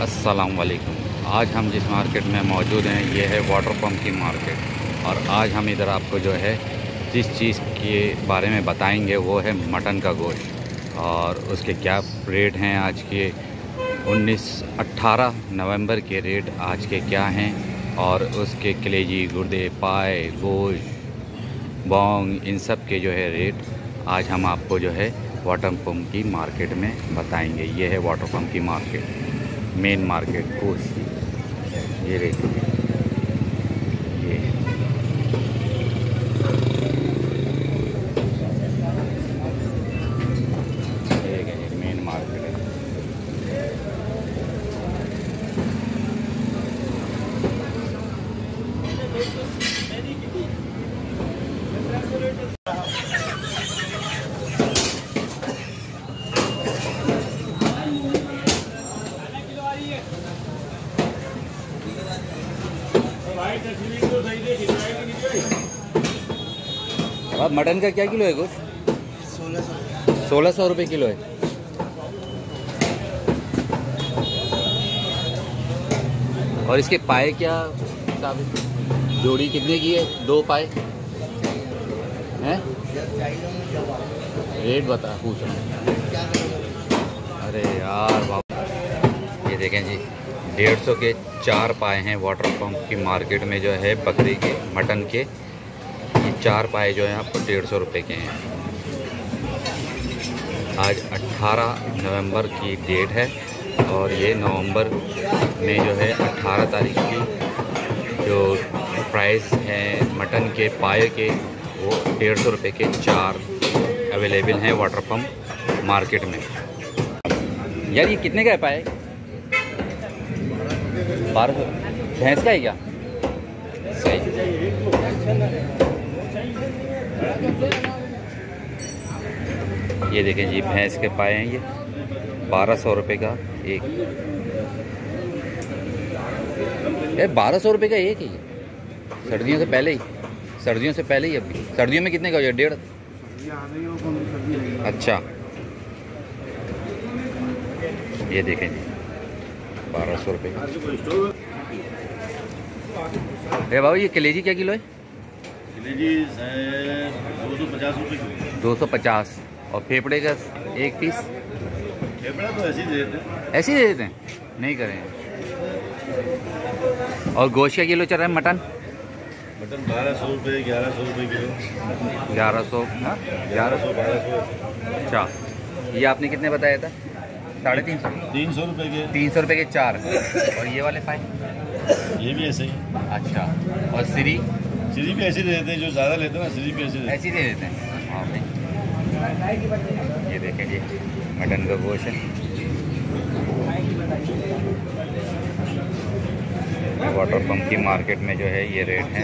अस्सलाम वालेकुम आज हम जिस मार्केट में मौजूद हैं, ये है वाटर पम्प की मार्केट। और आज हम इधर आपको जो है, जिस चीज़ के बारे में बताएँगे, वो है मटन का गोश्त। और उसके क्या रेट हैं आज के? 19 18 नवंबर के रेट आज के क्या हैं? और उसके कलेजी, गुर्दे, पाए, गोश्त, बोंग, इन सब के जो है रेट आज हम आपको जो है वाटर पम्प की मार्केट में बताएँगे। ये है वाटर पम्प की मार्केट, मेन मार्केट, कोसी। ये देखिए ये ये देखिए, मेन मार्केट है अब मटन का क्या किलो है कुछ? सोलह सौ सोलह सौ रुपये किलो है। और इसके पाए क्या? जोड़ी कितने की है? दो पाए। हैं? रेट बता, पूछ रहा अरे यार बाबा ये देखें जी, डेढ़ सौ के चार पाए हैं वाटर पंप की मार्केट में जो है बकरी के, मटन के। चार पाए जो हैं, आपको डेढ़ सौ रुपये के हैं। आज 18 नवंबर की डेट है और ये नवंबर में जो है 18 तारीख की जो प्राइस है, मटन के पाए के, वो डेढ़ सौ रुपये के चार अवेलेबल हैं वाटर पम्प मार्केट में। यार, ये कितने का है पाए? बारह सौ। भैंस का है क्या? सही। ये देखें जी, भैंस के पाए हैं ये। बारह सौ रुपये का एक। ये बारह सौ रुपये का एक ही सर्दियों से पहले ही, सर्दियों से पहले ही अभी सर्दियों में कितने का हो जाए डेढ़? अच्छा। ये देखें जी, बारह सौ रुपये का। अरे बाबू, ये कलेजी क्या किलो है? दो सौ पचास रुपये दो सौ पचास। और फेफड़े का एक पीस? फेफड़ा तो ऐसे ही दे देते हैं। ऐसे ही दे देते हैं? नहीं करें। और गोश्त का किलो चल रहा है मटन? मटन बारह सौ रुपये ग्यारह सौ रुपये किलो। ग्यारह सौ ग्यारह सौ बारह सौ। अच्छा। ये आपने कितने बताया था? साढ़े तीन सौ। तीन सौ रुपये के। तीन सौ रुपये के चार। और ये वाले पाए ये भी ऐसे ही। अच्छा। और सीरी? सीरी भी ऐसे दे देते हैं जो ज़्यादा लेते हैं ना सीरी भी ऐसे देते ऐसे दे देते हैं हाँ भाई ये देखें जी मटन का गोश्त है वाटर पंप की मार्केट में जो है ये रेट है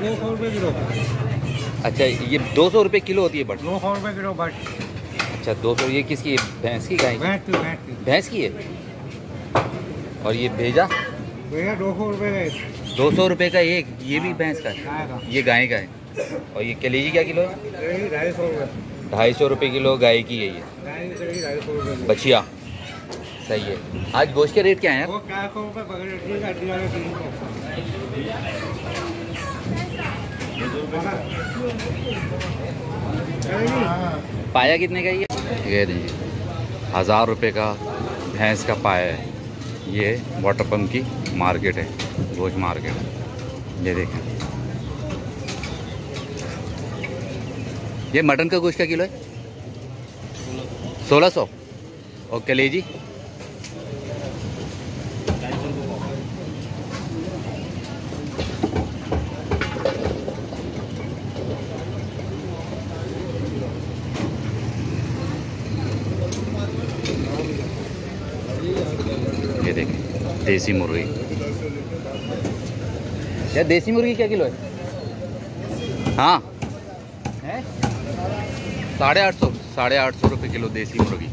दो सौ रुपये किलो अच्छा ये दो सौ रुपये किलो होती है बट दो सौ रुपये किलो बट अच्छा दो सौ ये किसकी भैंस की गाय भैंस की भैंस की है और ये भेजा भैया दो सौ रुपये का दो सौ रुपये का एक ये भी भैंस का है? ये गाय का है? और ये कलेजी क्या किलो है? ढाई सौ रुपये ढाई सौ रुपये किलो गाय की है ये। बचिया सही है। आज गोश्त के रेट क्या है? है? पाया कितने का ये? ये देखिए हज़ार रुपये का भैंस का पाया है। ये वाटर पम्प की मार्केट है, रोज मार्केट ये देखें। ये मटन का गोश्त का किलो है? सोलह सौ। और कलेजी ये देखें देसी मुर्गी। यार देसी मुर्गी क्या किलो है? हाँ। साढ़े आठ सौ साढ़े आठ सौ रुपये किलो देसी मुर्गी।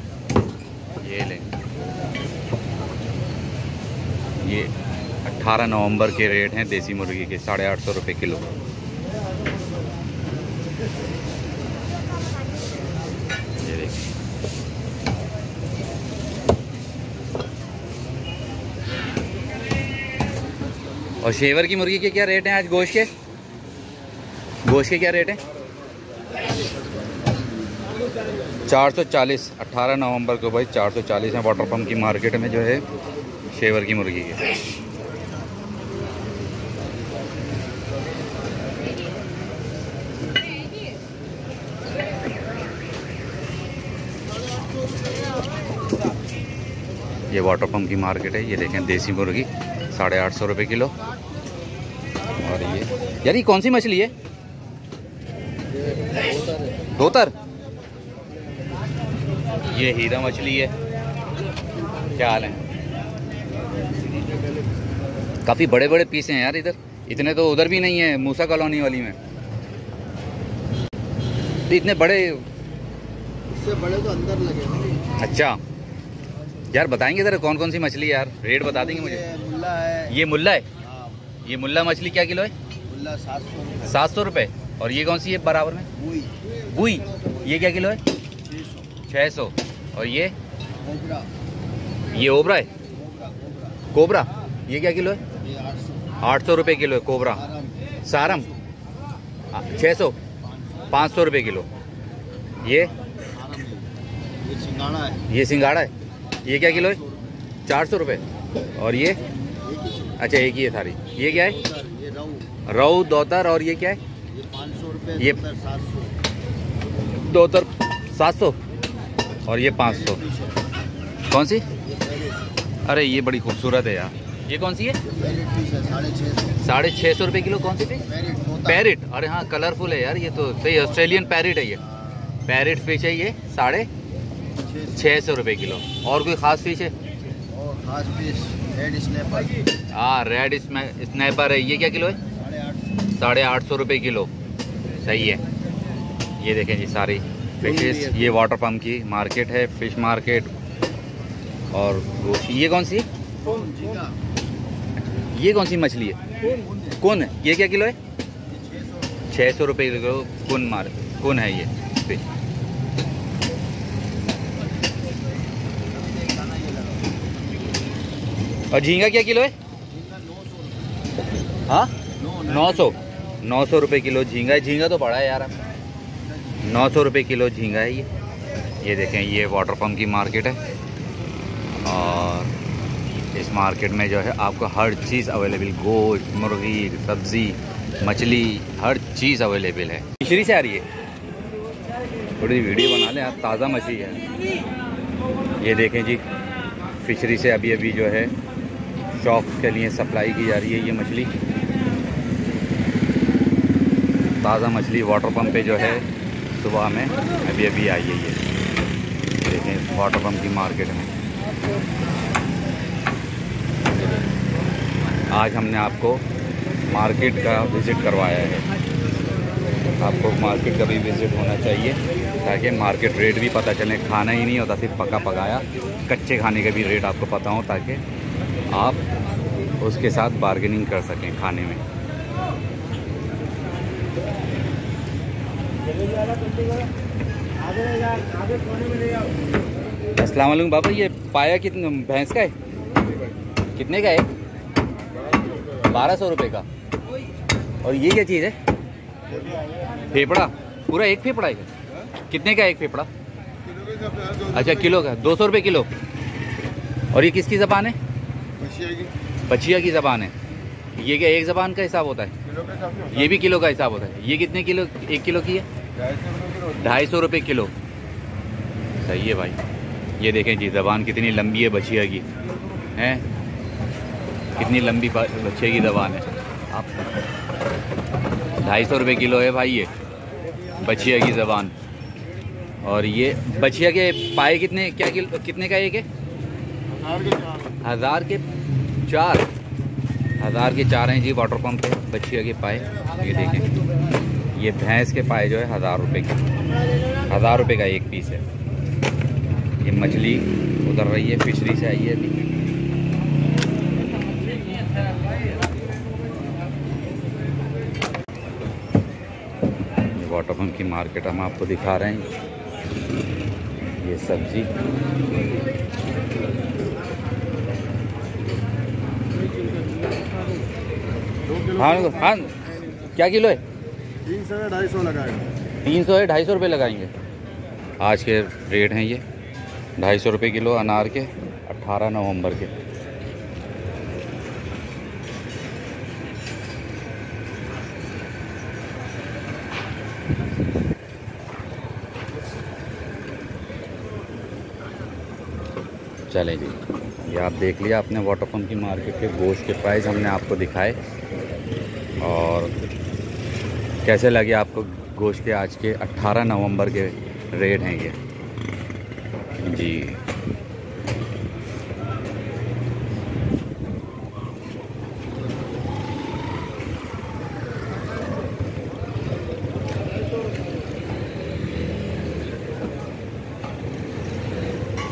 ये लें। ये 18 नवंबर के रेट हैं देसी मुर्गी के साढ़े आठ सौ रुपये किलो। और शेवर की मुर्गी के क्या रेट हैं आज गोश्त के? गोश्त के क्या रेट हैं? चार सौ चालीस। अट्ठारह नवंबर को भाई चार सौ चालीस है वाटर पम्प की मार्केट में जो है शेवर की मुर्गी के। ये वाटर पम्प की मार्केट है, ये देखें देसी मुर्गी, साढ़े आठ सौ रुपये किलो। यार ये कौन सी मछली है? धोतर। ये हीरा मछली है। क्या हाल है? काफ़ी बड़े बड़े पीस हैं यार इधर। इतने तो उधर भी नहीं है मूसा कॉलोनी वाली में। तो इतने बड़े इससे बड़े तो अंदर लगे अच्छा। यार बताएँगे ज़रा कौन कौन सी मछली है यार। रेट बता देंगे मुझे। ये मुल्ला है। ये मुल्ला है? हाँ, ये मुल्ला मछली क्या किलो है? सात सौ रुपये सात सौ रुपये और ये कौन सी है बराबर में? वही बुई? ये क्या किलो है? छः सौ। और ये? ये ओबरा है? कोबरा ये क्या किलो है? आठ सौ। रुपये किलो है कोबरा। सारम छः सौ। पाँच सौ। रुपये किलो। ये? ये सिंगाड़ा है। ये सिंगाड़ा है। ये क्या किलो है? चार सौ रुपये और ये? ही अच्छा एक ही है सारी। ये क्या है? ये रहू दोतर और ये क्या है? ये पाँच सौ रुपये ये- सात सौ। दोतर सात सौ और ये पाँच सौ। कौन सी? अरे ये बड़ी खूबसूरत है यार। ये कौन सी है? है साढ़े छः सौ। रुपये किलो कौन सी थी? पैरेट अरे हाँ कलरफुल है यार ये तो सही ऑस्ट्रेलियन पैरिट है ये। पैरिट फ़िश है ये साढ़े छः सौ। रुपये किलो। और कोई ख़ास फ़िश है? और खास फ़िश रेड स्नैपर हाँ रेड स्नैपर है। ये क्या किलो है? साढ़े आठ सौ रुपये किलो। सही है। ये देखें जी सारी फिशेस ये वाटर पम्प की मार्केट है फ़िश मार्केट और ये कौन सी? ये कौन सी मछली है? कौन? है? ये क्या किलो है? छः सौ रुपये किलो कौन मार कौन है ये फ़िश और झींगा क्या किलो है? हाँ? नौ सौ। नौ सौ रुपये किलो झींगा है। झींगा तो बड़ा है यार नौ सौ रुपये किलो झींगा है ये। ये देखें, ये वाटर पम्प की मार्केट है। और इस मार्केट में जो है आपको हर चीज़ अवेलेबल गोश्त, मुर्गी, सब्ज़ी, मछली, हर चीज़ अवेलेबल है। फिशरी से आ रही है। थोड़ी वीडियो बना लें आप ताज़ा मछली है। ये देखें जी फिशरी से अभी अभी जो है शॉप के लिए सप्लाई की जा रही है ये मछली। ताज़ा मछली वाटर पंप पे जो है, सुबह में अभी अभी आई है ये। देखें, वाटर पम्प की मार्केट में। आज हमने आपको मार्केट का विज़िट करवाया है। आपको मार्केट का भी विज़िट होना चाहिए, ताकि मार्केट रेट भी पता चले। खाना ही नहीं होता, सिर्फ़ पका पकाया। कच्चे खाने का भी रेट आपको पता हो, ताकि आप उसके साथ बार्गेनिंग कर सकें खाने में। अस्सलाम वालेकुम बाबा, ये पाया कितने, भैंस का है? कितने का है? बारह सौ रुपये का। और ये क्या चीज़ है? फेफड़ा। पूरा एक फेफड़ा है कितने का एक फेफड़ा? अच्छा किलो का। दो सौ रुपये किलो। और ये किसकी ज़बान है? बछिया की ज़बान है। ये क्या एक ज़बान का हिसाब होता है? ये भी किलो का हिसाब होता है। ये कितने किलो, एक किलो की है? ढाई सौ रुपये किलो। सही है भाई। ये देखें जी ज़बान कितनी लंबी है बछिया की। हैं? कितनी लंबी बा- बछिया की ज़बान है। आप ढाई सौ रुपये किलो है भाई ये बछिया की ज़बान। और ये बछिया के पाए कितने क्या किलो कितने का एक है हज़ार के चार। हज़ार के चार? हैं जी वाटर पंप पे बछिया के पाए। ये देखें। ये भैंस के पाए जो है हज़ार रुपये के। हज़ार रुपये का एक पीस है। ये मछली उतर रही है फिशरी से आई है अभी। वाटर पंप की मार्केट हम आपको दिखा रहे हैं। ये सब्ज़ी। हाँ हाँ। क्या किलो है? तीन सौ या ढाई सौ लगाएगा। तीन सौ है ढाई सौ रुपये लगाएँगे। आज के रेट हैं ये, ढाई सौ रुपये किलो अनार के अट्ठारह नवंबर के। चले जी, ये आप देख लिया अपने वाटर पम्प की मार्केट के गोश्त के प्राइस हमने आपको दिखाए। और कैसे लगे आपको गोश्त के आज के 18 नवंबर के रेट हैं ये? जी।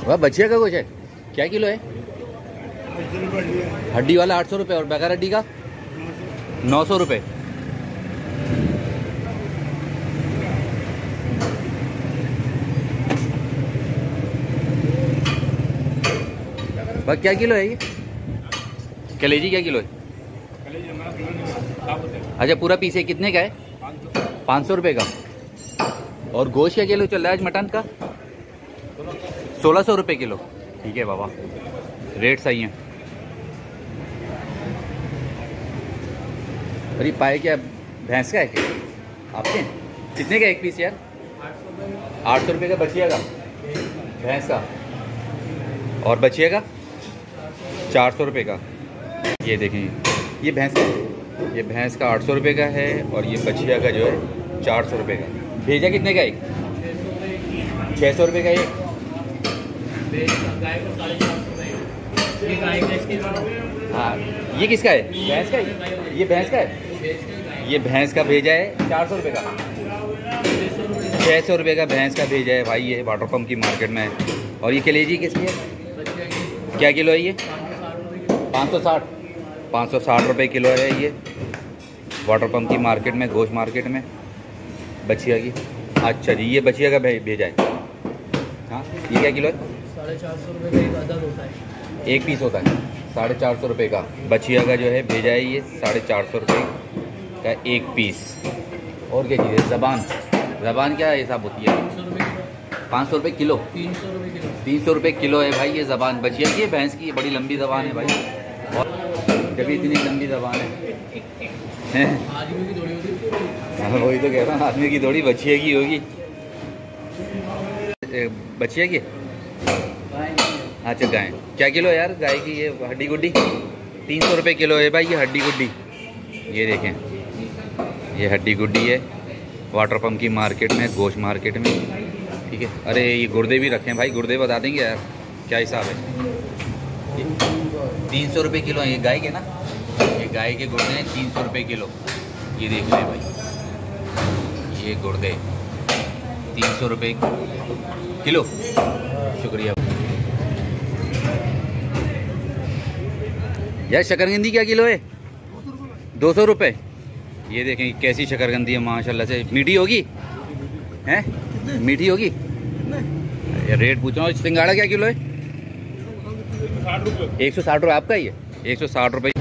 वह, बचिया का कुछ है। क्या किलो है? हड्डी वाला आठ सौ रुपये और बगैर हड्डी का? नौ सौ रुपये बस क्या किलो है ये? कलेजी क्या किलो है? अच्छा पूरा पीस है, कितने का है? पाँच सौ रुपये का। और गोश्त क्या किलो चल रहा है आज, मटन का? सोलह सौ रुपये किलो। ठीक है, बाबा। रेट सही है। अरे, पाए क्या भैंस का है क्या? आपके? कितने का एक पीस यार? आठ सौ रुपये का बचिया का। भैंस का। और बचिया का? चार सौ रुपये का। ये देखें, ये भैंस का। ये भैंस का आठ सौ रुपये का है और ये बछिया का जो है चार सौ रुपये का। भेजा कितने का एक? छः सौ रुपये का एक। हाँ ये किसका है? भैंस का ये भैंस का है? ये भैंस का भेजा है चार सौ रुपये का। छः सौ रुपये का भैंस का भेजा है भाई, ये वाटर पम्प की मार्केट में और ये कलेजी किसकी है? क्या किलो है ये? पाँच सौ साठ। पाँच सौ साठ रुपये किलो है ये। वाटर पम्प की मार्केट में गोश्त मार्केट में। बछिया की। अच्छा जी ये बछिया का भेजा है। हाँ ये क्या किलो है? साढ़े चार सौ रुपये का एक अदद होता है। एक पीस होता है। साढ़े चार सौ रुपये का। बछिया का जो है भेजा है ये साढ़े चार सौ रुपये का एक पीस। और क्या चीज़ है? ज़बान। ज़बान क्या हिसाब होती है। पाँच सौ रुपये किलो। तीन सौ रुपये किलो। तीन सौ रुपये किलो है भाई ये ज़बान। बचिया की भैंस की? बड़ी लंबी ज़बान है भाई। और जब इतनी लंबी ज़बान है। हैं? है हाँ, वही तो कह रहा हूँ आदमी की थोड़ी बचिए की होगी। बचिए की? अच्छा गाय। क्या किलो है यार गाय की ये हड्डी गुड्डी? तीन सौ रुपये किलो है भाई ये हड्डी गुड्डी। ये देखें ये हड्डी गुड्डी है वाटर पम्प की मार्केट में गोश्त मार्केट में। ठीक है? अरे ये गुर्दे भी रखे हैं भाई गुर्दे बता देंगे यार क्या हिसाब है? तीन सौ रुपये किलो है ये गाय के ना? ये गाय के गुर्दे हैं तीन सौ रुपये किलो। ये देख लें भाई। ये गुर्दे तीन सौ रुपये किलो। शुक्रिया। यार शकरगंदी क्या किलो है? दो सौ रुपये ये देखें कैसी शकरगंदी है माशाल्लाह से। मीठी होगी? हैं? मीठी होगी? रेट पूछ। रहा हूँ सिंगाड़ा क्या किलो है? एक सौ साठ रुपये आपका ही है? एक सौ साठ रुपये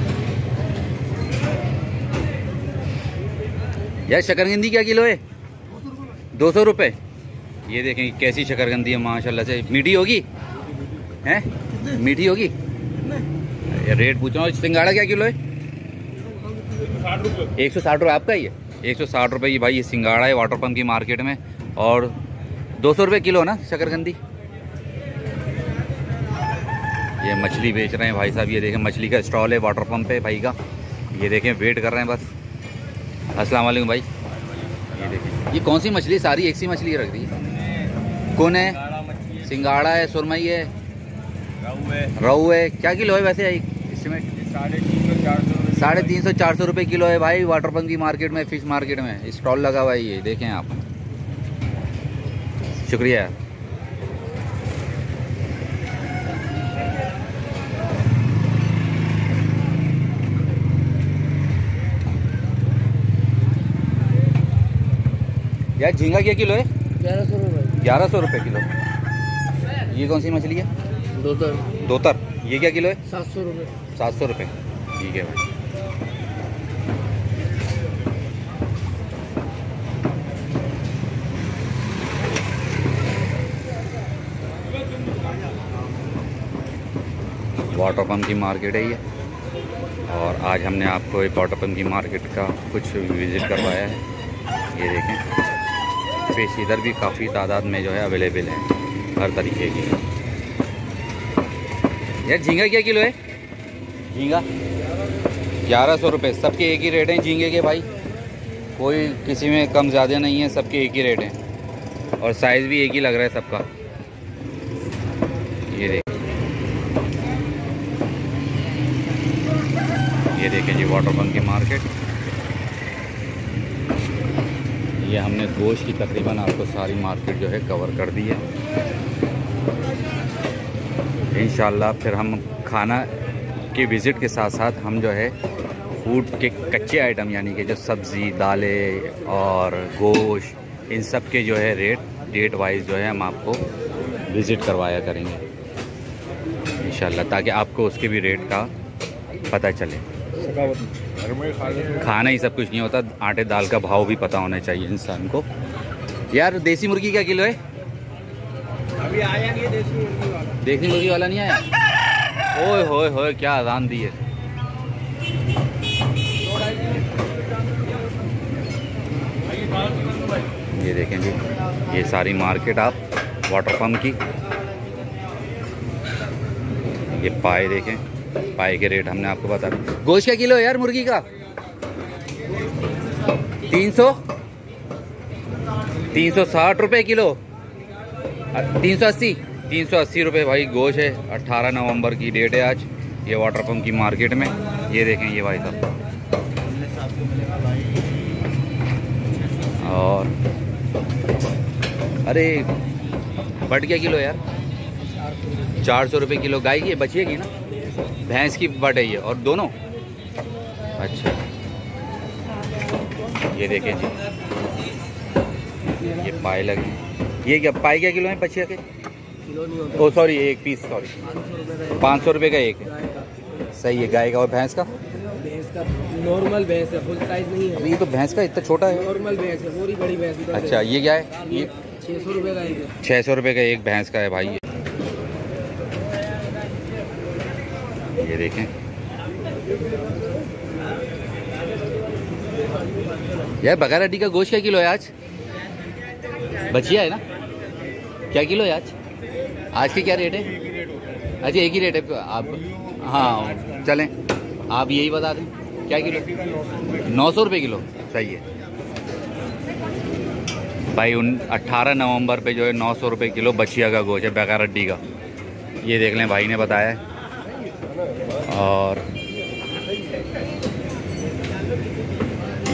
यार शकरगंदी क्या किलो है? दो सौ रुपये ये देखें कैसी शकरगंदी है माशाल्लाह से। मीठी होगी? हैं? मीठी होगी? रेट पूछ। रहा हूँ सिंगाड़ा क्या किलो है? एक सौ साठ रुपये आपका ही है? एक सौ साठ रुपये ये भाई ये सिंगाड़ा है वाटर पम्प की मार्केट में। और दो सौ रुपये किलो ना शकरकंदी? ये मछली बेच रहे हैं भाई साहब, ये देखें मछली का स्टॉल है वाटर पम्प है भाई का। ये देखें वेट कर रहे हैं बस। अस्सलाम वालेकुम भाई। ये देखें, ये कौन सी मछली सारी एक सी मछली रख दी। कौन है? सिंगाड़ा है, सुरमई है। रहू है। क्या किलो है वैसे इसमें साढ़े तीन सौ, चार सौ रुपये किलो है भाई वाटर पंप की मार्केट में फ़िश मार्केट में। स्टॉल लगा हुआ है ये, देखें आप। शुक्रिया। यार झींगा क्या किलो है? ग्यारह सौ रुपये ग्यारह सौ रुपये किलो। ये कौन सी मछली है? दोतर। दोतर। ये क्या किलो है? सात सौ रुपये सात सौ रुपये ठीक है भाई। वाटर पम्प की मार्केट है ये। और आज हमने आपको एक वाटर पम्प की मार्केट का कुछ विज़िट करवाया है। ये देखें। फ़िश इधर भी काफ़ी तादाद में जो है अवेलेबल है हर तरीके की। यार झींगा क्या किलो है? झींगा? ग्यारह सौ रुपये सबके एक ही रेट हैं झींगे के भाई। कोई किसी में कम ज़्यादा नहीं है सबके एक ही रेट हैं। और साइज़ भी एक ही लग रहा है सबका। ये देख। ये देखें जी वाटर पंप की मार्केट ये हमने गोश्त की तकरीबन आपको सारी मार्केट जो है कवर कर दी है। इन फिर हम खाना की विज़िट के साथ साथ हम जो है फ़ूड के कच्चे आइटम यानी कि जो सब्ज़ी, दालें और गोश्त, इन सब के जो है रेट डेट वाइज जो है हम आपको विज़िट करवाया करेंगे। इन ताकि आपको उसके भी रेट का पता चले। खाना ही सब कुछ नहीं होता आटे दाल का भाव भी पता होना चाहिए इंसान को। यार देसी मुर्गी क्या किलो है? अभी आया नहीं देसी मुर्गी वाला। देसी मुर्गी वाला नहीं आया? ओए होए होए क्या आजान दी है। ये देखें जी ये सारी मार्केट आप वाटर पम्प की। ये पाए देखें। पाए के रेट हमने आपको बता गोश्त क्या किलो यार मुर्गी का? तीन सौ? तीन सौ साठ रुपये किलो। तीन सौ अस्सी? तीन सौ अस्सी रुपये भाई गोश्त है। अट्ठारह नवंबर की डेट है आज। ये वाटर पम्प की मार्केट में। ये देखें ये भाई साहब। और अरे, बट क्या किलो यार? चार सौ रुपये किलो। गाय की बचिएगी ना? भैंस की बट है ये और दोनों? अच्छा। ये देखें जी। ये पाए लगे ये क्या पाए क्या किलो है बचिया के? ओ सॉरी एक पीस सॉरी पाँच सौ रुपये का एक है। सही है गाय का और भैंस का? भैंस का नॉर्मल भैंस है फुल साइज़ नहीं है। ये तो भैंस का इतना छोटा है? नॉर्मल भैंस है पूरी बड़ी भैंस अच्छा ये क्या है? ये छः सौ रुपये का एक छः सौ रुपये का एक भैंस का है भाई। ये देखें। यार बघा हड्डी का गोश्त क्या किलो है आज? बचिया है ना? क्या किलो है आज? आज के क्या रेट है? अच्छा एक ही रेट है। आप हाँ चलें। आप यही बता दें। क्या किलो? नौ सौ रुपये किलो। सही है। भाई, उन 18 नवंबर पे जो है नौ सौ रुपये किलो बचिया का गोश्त है बगैर हड्डी का। ये देख लें, भाई ने बताया है। और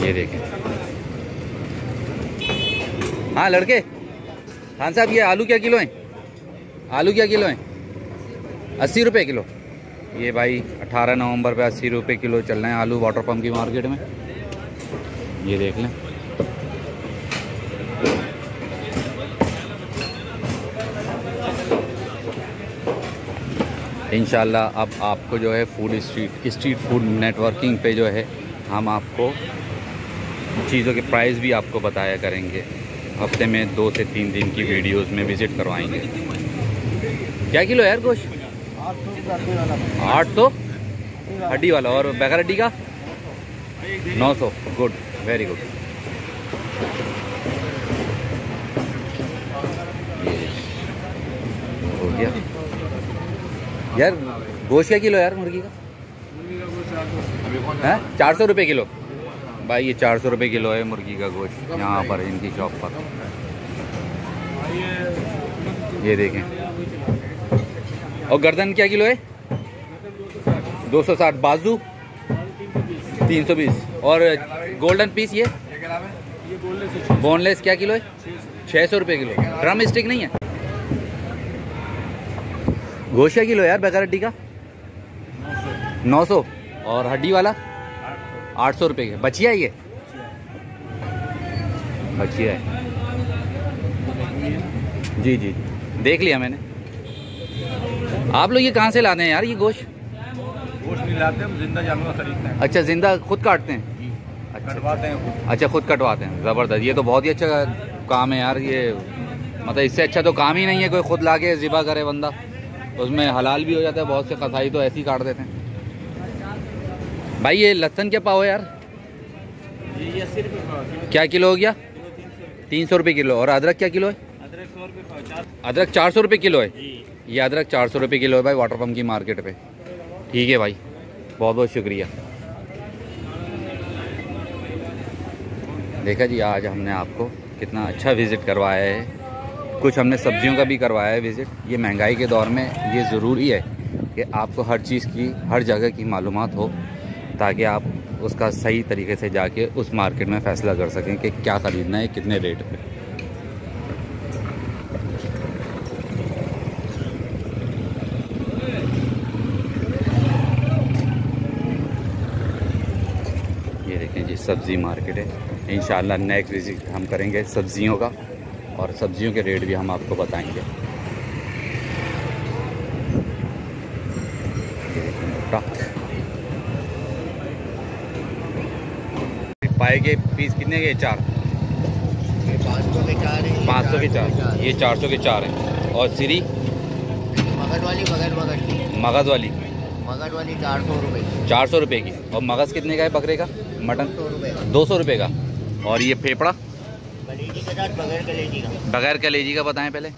ये देखें। हाँ लड़के। खान साहब, ये आलू क्या किलो हैं? आलू क्या किलो हैं? अस्सी रुपये किलो। ये भाई 18 नवंबर पे अस्सी रुपये किलो चल रहे हैं आलू वाटर पम्प की मार्केट में। ये देख लें। इन अब आपको जो है food street street food networking पे जो है हम आपको चीज़ों के प्राइस भी आपको बताया करेंगे। हफ़्ते में दो से तीन दिन की वीडियोस में विज़िट करवाएँगे। क्या किलो यार गोश्त आठ सौ? हड्डी वाला और बगैर हड्डी का? नौ सौ। गुड वेरी गुड हो गया। यार गोश्त क्या किलो यार मुर्गी का? है? चार सौ रुपये किलो। भाई ये चार सौ रुपये किलो है मुर्गी का गोश्त यहाँ पर इनकी शॉप पर। ये देखें। और गर्दन क्या किलो है? दो सौ साठ। बाजू? तीन सौ बीस। और गोल्डन पीस ये? बोनलेस क्या किलो है? छः सौ रुपये किलो। ड्रम स्टिक नहीं है? गोश्त क्या किलो यार बगैर हड्डी का? नौ सौ। और हड्डी वाला? आठ सौ। रुपये के। बचिया ये? बचिया है। जी जी देख लिया मैंने। आप लोग ये कहाँ से लाते हैं यार ये गोश्त? गोश्त नहीं लाते हम ज़िंदा जानवर खरीदते हैं। अच्छा ज़िंदा खुद काटते हैं? अच्छा कटवाते हैं खुद। अच्छा खुद कटवाते हैं। ज़बरदस्त। ये तो बहुत ही अच्छा काम है यार ये। मतलब इससे अच्छा तो काम ही नहीं है कोई खुद ला के ज़िबा करे बंदा। उसमें हलाल भी हो जाता है बहुत से कसाई तो ऐसे ही काट देते हैं। भाई ये लहसन क्या पाव है यार? क्या किलो हो गया? तीन सौ रुपये किलो। और अदरक क्या किलो है? अदरक चार सौ। रुपये किलो है? ये अदरक चार सौ रुपये किलो है भाई वाटर पम्प की मार्केट पे। ठीक है भाई बहुत बहुत शुक्रिया। देखा जी आज हमने आपको कितना अच्छा विज़िट करवाया है। कुछ हमने सब्जियों का भी करवाया है विज़िट ये महँगाई के दौर में ये ज़रूरी है कि आपको हर चीज़ की, हर जगह की मालूम हो, ताकि आप उसका सही तरीके से जाके उस मार्केट में फ़ैसला कर सकें कि क्या ख़रीदना है, कितने रेट पे। ये देखें जी, सब्ज़ी मार्केट है। इन नेक्स्ट विज़िट हम करेंगे सब्ज़ियों का। और सब्ज़ियों के रेट भी हम आपको बताएँगे। पाए के पीस कितने के? चार। पाँच सौ के चार। है पाँच सौ के चार ये चार सौ के चार हैं। और सिरी? मगध वाली मगध मगध की। मगज़ वाली मगध वाली चार सौ रुपये चार सौ रुपये की। और मगज़ कितने का है बकरे का? मटन? दो सौ रुपये का। और ये फेफड़ा कलेजी के साथ बगैर कलेजी का बगैर कलेजी का बताएँ पहले।